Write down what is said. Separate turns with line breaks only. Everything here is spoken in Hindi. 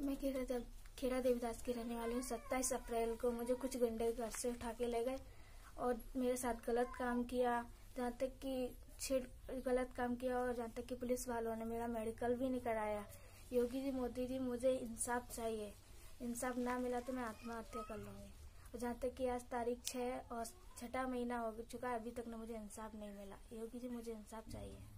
मैं खेड़ा देव खेड़ा देवीदास की रहने वाली हूँ, सत्ताईस अप्रैल को मुझे कुछ गुंडे घर से उठा के ले गए और मेरे साथ गलत काम किया। जहाँ तक कि छेड़, गलत काम किया और जहाँ तक कि पुलिस वालों ने मेरा मेडिकल भी नहीं कराया। योगी जी, मोदी जी, मुझे इंसाफ चाहिए। इंसाफ ना मिला तो मैं आत्महत्या कर लूँगी। और जहाँ तक कि आज तारीख छः और छठा महीना हो चुका है, अभी तक ना मुझे इंसाफ नहीं मिला। योगी जी, मुझे इंसाफ चाहिए।